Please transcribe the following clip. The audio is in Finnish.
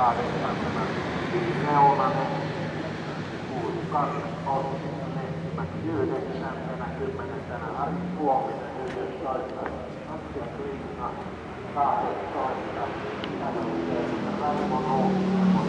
kahdeksansana neulanen kuusi yhdeksäntenä kymmenentenä Ari Suominen yhdestoista Antti Klinga kahdeksantoista Raimo Nuutinen